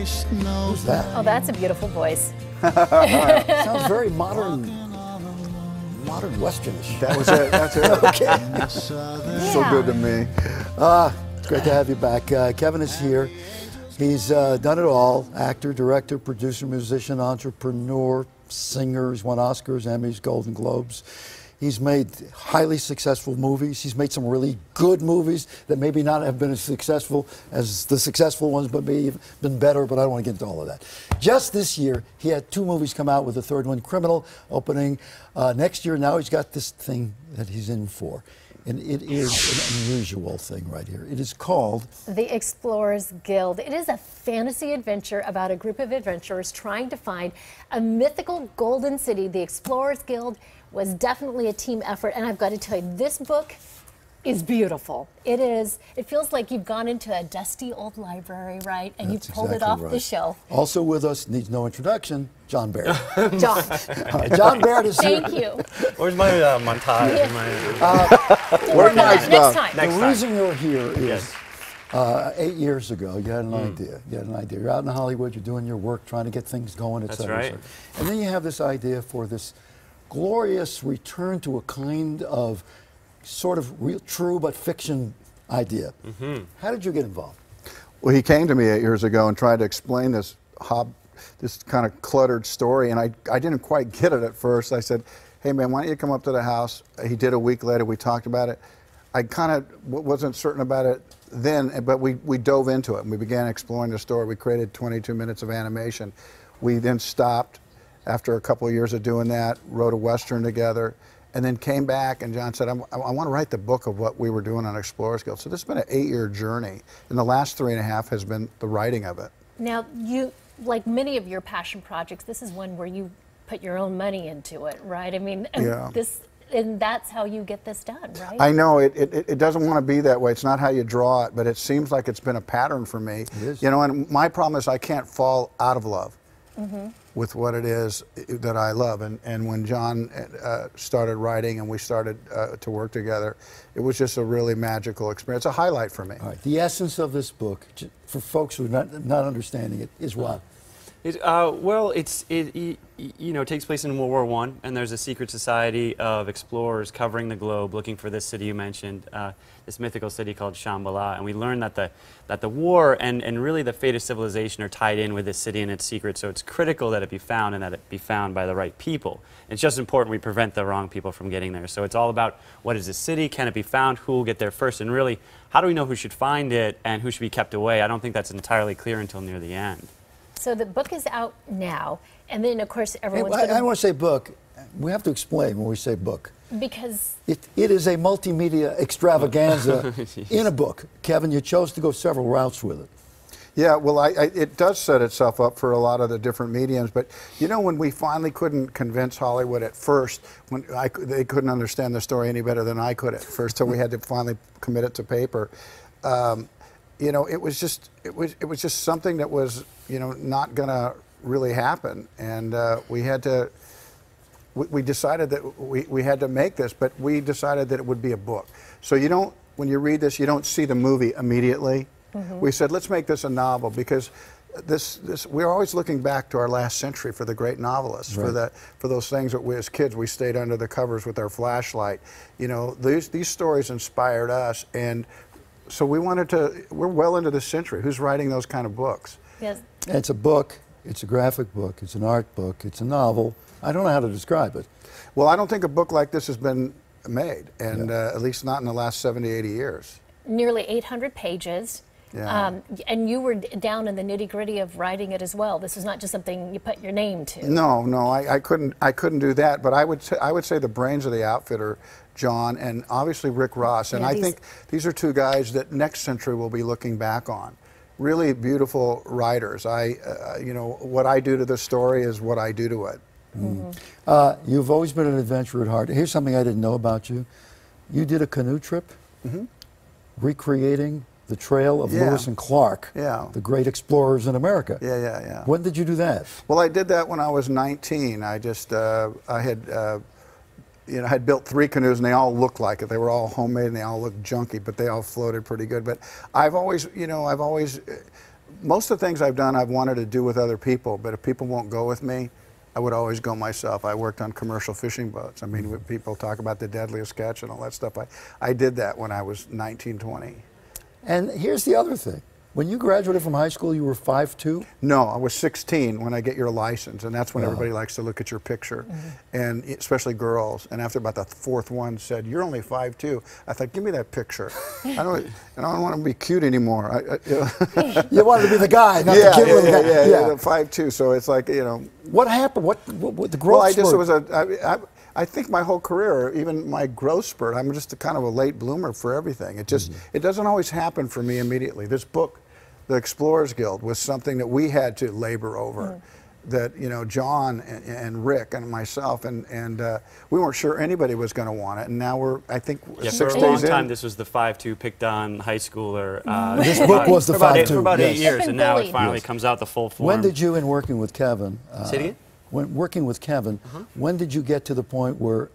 Who's that? Oh, that's a beautiful voice. Sounds very modern, modern westernish. That was it. That's it. okay. So good to me. Uh, it's great to have you back. Uh, Kevin is here. He's uh, done it all actor, director, producer, musician, entrepreneur, singer. He's won Oscars, Emmys, Golden Globes. He's made highly successful movies. He's made some really good movies that maybe not have been as successful as the successful ones, but maybe been better. But I don't want to get into all of that. Just this year, he had two movies come out with the third one, Criminal, opening uh, next year. Now he's got this thing that he's in for. And it is an unusual thing right here. It is called The Explorers Guild. It is a fantasy adventure about a group of adventurers trying to find a mythical golden city. The Explorers Guild was definitely a team effort. And I've got to tell you, this book is beautiful. It is. It feels like you've gone into a dusty old library, right? And That's you've pulled it off right. the shelf. Also with us, needs no introduction, John Baird. John, All right, uh, John Baird is here. thank you. Where's my uh, montage? Yeah. My, Work on my it next uh, time. Next the time. reason you're here is Yes. uh, eight years ago, you had an mm. idea. You had an idea. You're out in Hollywood, you're doing your work, trying to get things going, et That's cetera, et right. And then you have this idea for this glorious return to a kind of sort of real, true but fiction idea. Mm-hmm. How did you get involved? Well, he came to me eight years ago and tried to explain this hob, this kind of cluttered story, and I, I didn't quite get it at first. I said, "Hey, man, why don't you come up to the house?" He did a week later. We talked about it. I kind of w- wasn't certain about it then, but we, we dove into it and we began exploring the story. We created 22 minutes of animation. We then stopped after a couple of years of doing that, wrote a western together, and then came back. And John said, I'm, I, want to write the book of what we were doing on Explorers Guild. So this has been an eight-year journey, and the last three and a half has been the writing of it. Now, you, like many of your passion projects, this is one where you put your own money into it, right? I mean, and Yeah. this, and that's how you get this done, right? I know it, it, it doesn't want to be that way. It's not how you draw it, but it seems like it's been a pattern for me. is. You know, and my problem is I can't fall out of love with what it is that I love. And, and when John uh, started writing and we started uh, to work together, it was just a really magical experience, a highlight for me. All right, the essence of this book, for folks who are not, not understanding it, is what? It, uh, well, it's it, y- you know takes place in World War One, and there's a secret society of explorers covering the globe looking for this city you mentioned, uh, this mythical city called Shambhala, and we learn that the that the war and and really the fate of civilization are tied in with this city and its secrets. So it's critical that it be found and that it be found by the right people. It's just important we prevent the wrong people from getting there. So it's all about what is the city, can it be found, who will get there first, and really how do we know who should find it and who should be kept away. I don't think that's entirely clear until near the end. So the book is out now, and then of course Hey, everyone's I, I want to say book. We have to explain when we say book. because It, it is a multimedia extravaganza in a book. Kevin, you chose to go several routes with it. Yeah, well, I, I, it does set itself up for a lot of the different mediums. But you know, when we finally couldn't convince Hollywood at first, when I, they couldn't understand the story any better than I could at first, so we had to finally commit it to paper. Um, you know, it was just it was it was just something that was you know not going to really happen, and uh, we had to. We, we decided that we, we had to make this, but we decided that it would be a book. So you don't, when you read this, you don't see the movie immediately. We said, let's make this a novel because this, this, we're always looking back to our last century for the great novelists, for, Right. the, for those things that we as kids, we stayed under the covers with our flashlight. You know, these, these stories inspired us. And so we wanted to, we're well into the century. Who's writing those kind of books? yes, It's a book. It's a graphic book. It's an art book. It's a novel. I don't know how to describe it. Well, I don't think a book like this has been made, and uh, at least not in the last 70, 80 years. nearly 800 pages. Yeah. Um, and you were down in the nitty gritty of writing it as well. This is not just something you put your name to. No, no, I, I couldn't. I couldn't do that. But I would. Say, I would say the brains of the outfit are John and obviously Rick Ross. And Yeah, I think these are two guys that next century will be looking back on. Really beautiful writers. I, uh, you know, what I do to the story is what I do to it. Uh, you've always been an adventurer at heart. Here's something I didn't know about you. You did a canoe trip recreating the trail of Mm-hmm. Yeah. Lewis and Clark, Yeah. the great explorers in America. Yeah, yeah, yeah. When did you do that? Well, I did that when I was 19. I just, uh, I had, uh, you know, I had built three canoes and they all looked like it. They were all homemade and they all looked junky, but they all floated pretty good. But I've always, you know, I've always uh, most of the things I've done, I've wanted to do with other people, but if people won't go with me, I would always go myself. I worked on commercial fishing boats. I mean, when people talk about the deadliest catch and all that stuff. I, I did that when I was 19, 20. And here's the other thing. When you graduated from high school, you were 5'2"? No, I was 16 when I get your license, and that's when Uh-huh. everybody likes to look at your picture, and especially girls. And after about the fourth one said, "You're only 5'2", I thought, "Give me that picture." I don't, I don't want to be cute anymore. I, I, you know. You wanted to be the guy, not yeah, the kid yeah, with the yeah, guy. yeah, yeah, five two. So it's like you know. What happened? What, what, what the growth Well, I just was a. I, I, I think my whole career, even my growth spurt, I'm just a kind of a late bloomer for everything. It just Mm-hmm. it doesn't always happen for me immediately. This book, The Explorers Guild, was something that we had to labor over. Mm. That you know, John and, and Rick and myself and and uh, we weren't sure anybody was going to want it, and now we're I think Yeah, six for a long time, in. this was the five two picked on high schooler. Uh, This for book about- was the for about eight- 5'2", For about eight years, and now it finally Yes. comes out the full form. When did you, in working with Kevin, uh, Say it again? When working with Kevin, Uh-huh. when did you get to the point where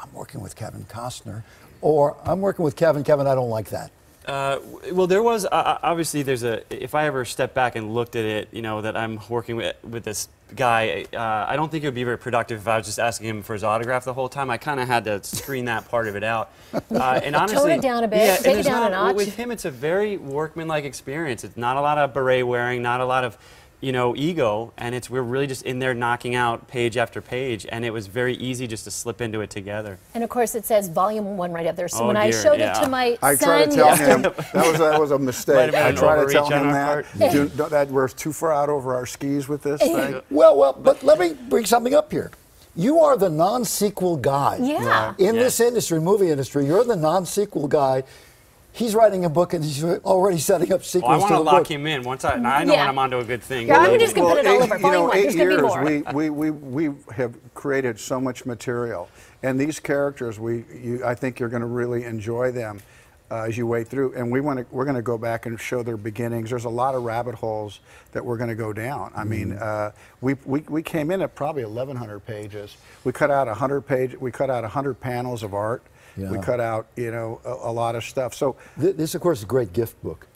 I'm working with Kevin Costner, or I'm working with Kevin, Kevin, I don't like that? Uh, well, there was uh, obviously there's a. If I ever stepped back and looked at it, you know, that I'm working with with this guy, uh, I don't think it would be very productive if I was just asking him for his autograph the whole time. I kind of had to screen that part of it out. Uh, and honestly, tone it down a bit, Yeah, take it there's down a not- notch. With him, it's a very workmanlike experience. It's not a lot of beret wearing, not a lot of. You know, ego, and it's we're really just in there knocking out page after page, and it was very easy just to slip into it together. And of course, it says volume one right up there. So Oh, when I showed yeah. it to my I son tried to tell yesterday, him that was that was a mistake. I an tried to tell him that, part. do, that we're too far out over our skis with this thing. Well, well, but let me bring something up here. You are the non-sequel guy. Yeah. In Yeah. this industry, movie industry, you're the non-sequel guy. He's writing a book and he's already setting up Oh, sequels I want to to lock book. him in once I. and I know Yeah. when I'm onto a good thing. Yeah, I'm just gonna put it all over. you know, eight there's years. We, we, we, we have created so much material. And these characters, we, you, I think you're going to really enjoy them uh, as you wade through. And we want to, we're going to go back and show their beginnings. There's a lot of rabbit holes that we're going to go down. I mean, Mm-hmm. uh, we, we, we came in at probably 1,100 pages. We cut out 100 page, we cut out 100 panels of art. We cut out, you know, a, a lot of stuff. So Th- This, of course, is a great gift book.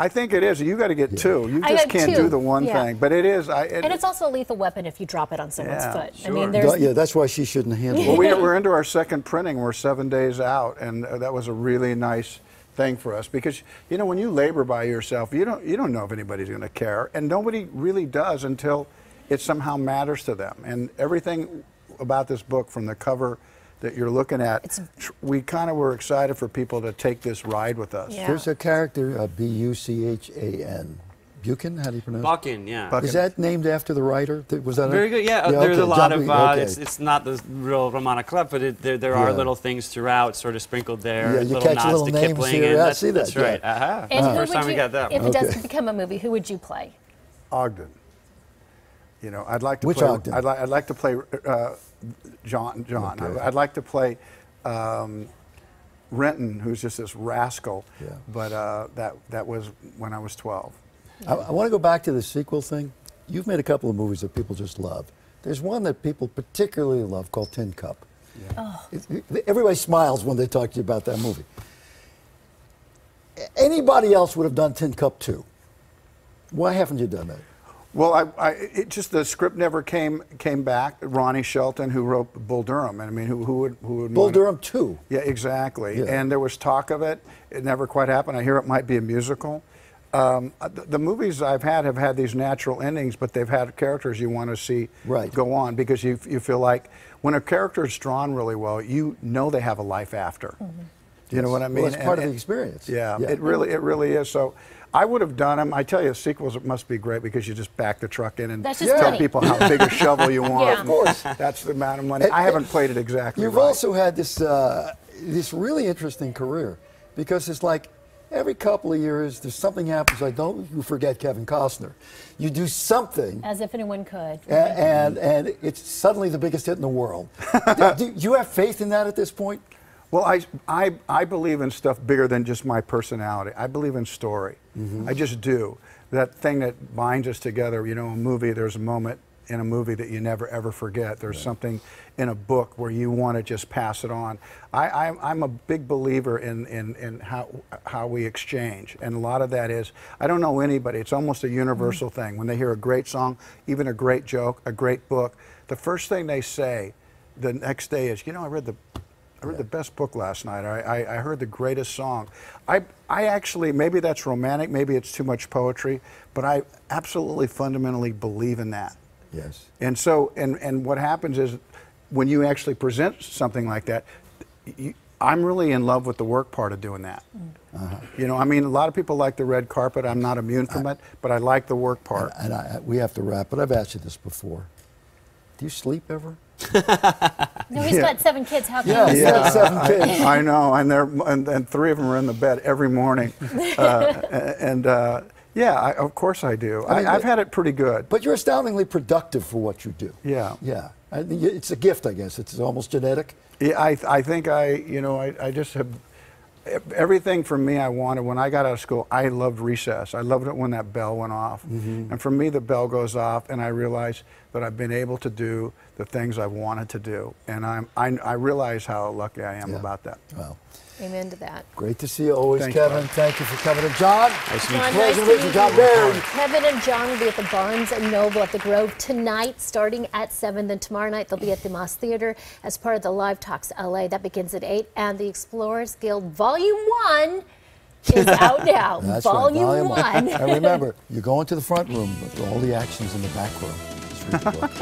I think it is. You got to get two. You just can't two, do the one yeah. thing. But it is. I, it, and it's also a lethal weapon if you drop it on someone's Yeah, foot. I mean, there's Yeah, that's why she shouldn't handle Well, it. we, we're into our second printing. We're seven days out, and uh, that was a really nice thing for us because you know when you labor by yourself, you don't you don't know if anybody's going to care, and nobody really does until it somehow matters to them. And everything about this book, from the cover that you're looking at, It's- tr- we kind of were excited for people to take this ride with us. Yeah. There's a character, uh, B-U-C-H-A-N. Buchan, how do you pronounce it? Bucking, yeah. Buck- Is that named after the writer? Was that a- Very good. Yeah, uh, there's okay, a lot jumping- of. Uh, okay. it's, it's not the real Romana Club, but it, there, there are Yeah. little things throughout, sort of sprinkled there. Yeah, you little catch nods little to names Kipling, here. and Yeah, I that's, see that, That's right. yeah. Aha. and who First would time you, we got that. if one. it does Okay. become a movie, who would you play? Ogden. You know, I'd like to Which play. Ogden? I'd, li- I'd like to play uh, John. John. Okay. I'd, I'd like to play um, Renton, who's just this rascal. Yeah. But uh, that that was when I was 12. I, I want to go back to the sequel thing. You've made a couple of movies that people just love. There's one that people particularly love called Tin Cup. It- it- everybody smiles when they talk to you about that movie. Anybody else would have done Tin Cup too. Why haven't you done that? Well, I, I it just the script never came came back. Ronnie Shelton, who wrote Bull Durham, and I mean, who who would who would Bull Durham 2. Yeah, exactly. Yeah. And there was talk of it. It never quite happened. I hear it might be a musical. Um, uh, the, the movies I've had have had these natural endings, but they've had characters you want to see Right. go on because you, you feel like when a character is drawn really well, you know they have a life after. You know what I mean? Well, it's part of And- the experience. Yeah, Yeah. it really it really is. So I would have done them. I tell you, sequels must be great because you just back the truck in and tell money. people how big a shovel you want. Yeah. Of course. That's the amount of money. And- I haven't played it exactly You've right. also had this uh, this really interesting career because it's like every couple of years there's something happens. I don't you forget Kevin Costner. You do something, As if anyone could. a- and and it's suddenly the biggest hit in the world. do, do you have faith in that at this point? Well, I, I, I believe in stuff bigger than just my personality. I believe in story. Mm-hmm. I just do. That thing that binds us together, you know, a movie, there's a moment in a movie that you never ever forget. There's something in a book where you want to just pass it on. I, I'm, I'm a big believer in, in, in how, how we exchange. And a lot of that is, I don't know anybody, it's almost a universal mm-hmm. thing. When they hear a great song, even a great joke, a great book, the first thing they say the next day is, you know, I read the I read the best book last night. I, I, I heard the greatest song. I, I actually, maybe that's romantic, maybe it's too much poetry, but I absolutely fundamentally believe in that. Yes. And so, and, and what happens is when you actually present something like that, you, I'm really in love with the work part of doing that. Mm. Uh-huh. You know, I mean, a lot of people like the red carpet. I'm not immune from it, but I like the work part. And I, we have to wrap, but I've asked you this before. Do you sleep ever? No, he's Yeah. got seven kids. How can Yeah, he yeah. sleep? seven I, kids. I know, and they're and, and three of them are in the bed every morning, uh, and uh, yeah, I, of course I do. I, I mean, I've but- had it pretty good. But you're astoundingly productive for what you do. Yeah. Yeah. I it's a gift, I guess. It's almost genetic. Yeah, I, I think I, you know, I, I just have everything for me I wanted. When I got out of school, I loved recess. I loved it when that bell went off. And for me, the bell goes off, and I realize that I've been able to do the things I've wanted to do. And I'm, I, I realize how lucky I am Yeah. about that. Well, Amen to that. great to see you always, Thank Kevin. Bob. Thank you for coming. And John, Nice to John, pleasure nice to to meet you. John. Baird. Kevin and John will be at the Barnes and Noble at the Grove tonight, starting at 7. Then tomorrow night they'll be at the Moss Theater as part of the Live Talks LA. That begins at 8. And the Explorers Guild Volume 1 is out now. That's Volume, right. 1. And remember, you go into the front room, but all the action's in the back room.